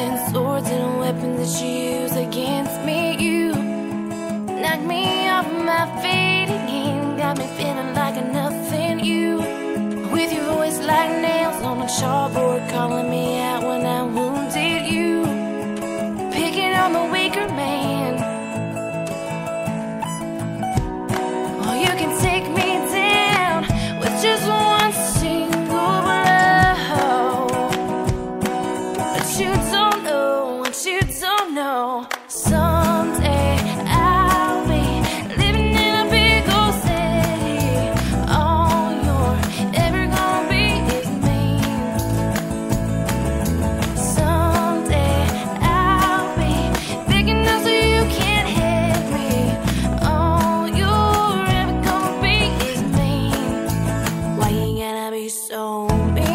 and swords and weapons that you use against me. You knocked me off my feet again, got me feeling like a nothing. You, with your voice like nails on a chalkboard, calling me out when I wounded. You, picking on the weaker man. Why you gotta be so mean?